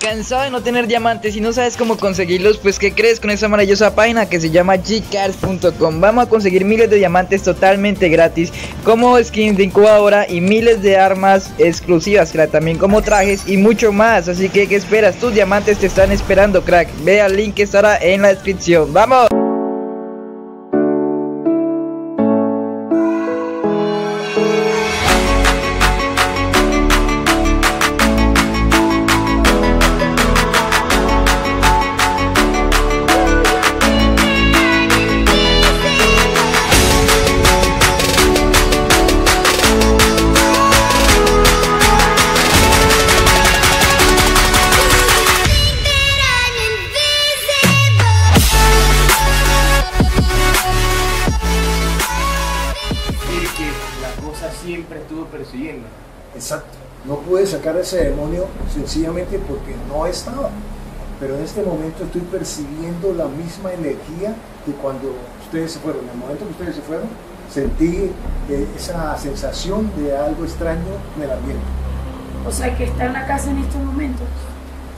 ¿Cansado de no tener diamantes y no sabes cómo conseguirlos? Pues ¿qué crees con esa maravillosa página que se llama gcars.com? Vamos a conseguir miles de diamantes totalmente gratis, como skins de incubadora y miles de armas exclusivas, crack, también como trajes y mucho más. Así que, ¿qué esperas? Tus diamantes te están esperando, crack. Ve al link que estará en la descripción. ¡Vamos! Exacto. No pude sacar a ese demonio sencillamente porque no estaba. Pero en este momento estoy percibiendo la misma energía que cuando ustedes se fueron. En el momento que ustedes se fueron, sentí eh, esa sensación de algo extraño en el ambiente. O sea que está en la casa en estos momentos.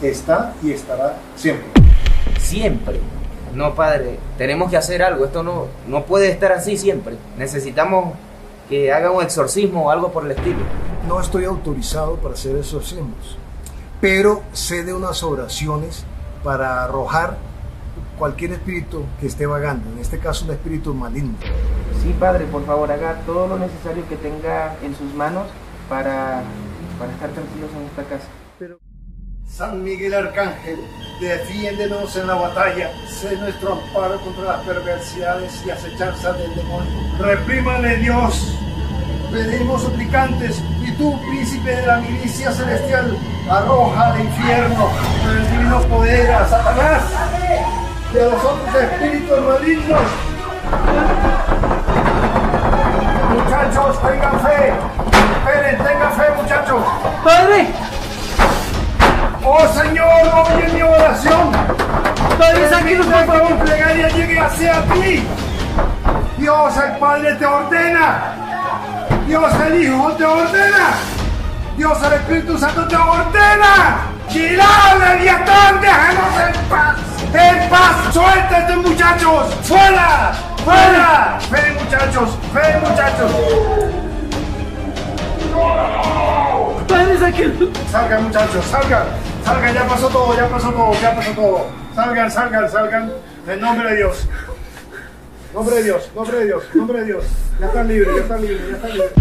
Está y estará siempre. Siempre. No, padre, tenemos que hacer algo. Esto no, no puede estar así siempre. Necesitamos que haga un exorcismo o algo por el estilo. No estoy autorizado para hacer exorcismos, pero sé de unas oraciones para arrojar cualquier espíritu que esté vagando, en este caso un espíritu maligno. Sí, padre, por favor, haga todo lo necesario que tenga en sus manos para, para estar tranquilos en esta casa. San Miguel Arcángel, defiéndenos en la batalla, sé nuestro amparo contra las perversidades y acechanzas del demonio. Reprímale Dios, pedimos suplicantes, y tú, príncipe de la milicia celestial, arroja al infierno con el divino poder a Satanás y a los otros espíritus malignos. Muchachos, tengan fe, ¡Padre, sáquenos por favor! plegaria llegue hacia ti. Dios el Padre te ordena. Dios el Hijo te ordena. Dios el Espíritu Santo te ordena. ¡Girá, Leviatán! ¡Déjanos en paz! ¡En paz! ¡Suelta a estos muchachos! ¡Fuera! ¡Fuera! ¡Fe, muchachos! ¡Fe, muchachos! ¡Padre! Salgan muchachos, salgan, salgan, ya pasó todo, ya pasó todo, ya pasó todo. Salgan, salgan, salgan, en nombre de Dios. Nombre de Dios, nombre de Dios, nombre de Dios. Ya están libres, ya están libres, ya están libres.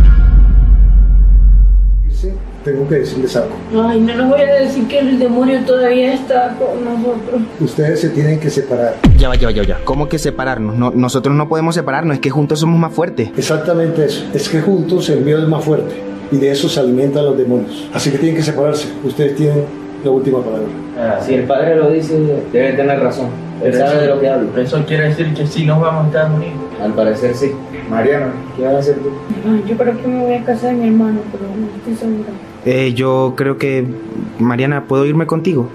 Sí, tengo que decirles algo. Ay, no nos voy a decir que el demonio todavía está con nosotros. Ustedes se tienen que separar. Ya va, ya va, ya va, ya. ¿Cómo que separarnos? No, nosotros no podemos separarnos, es que juntos somos más fuertes. Exactamente eso. Es que juntos el miedo es más fuerte y de eso se alimentan los demonios. Así que tienen que separarse. Ustedes tienen la última palabra. Ah, si el padre lo dice, debe tener razón. Él sabe de lo que habla. Eso quiere decir que sí nos vamos a estar unidos. Al parecer sí. Mariana, ¿qué vas a hacer tú? Ay, Yo creo que me voy a casar mi hermano, pero no estoy segura. Eh, yo creo que, Mariana, ¿puedo irme contigo?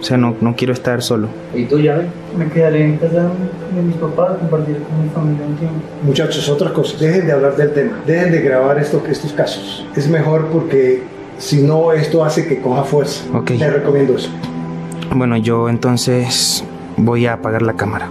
O sea, no, no quiero estar solo. ¿Y tú, ya ves? Me quedaré en casa de mis papás, compartir con mi familia un tiempo. Muchachos, otras cosas. Dejen de hablar del tema. Dejen de grabar esto, estos casos. Es mejor porque si no, esto hace que coja fuerza. Ok. Les recomiendo eso. Bueno, yo entonces voy a apagar la cámara.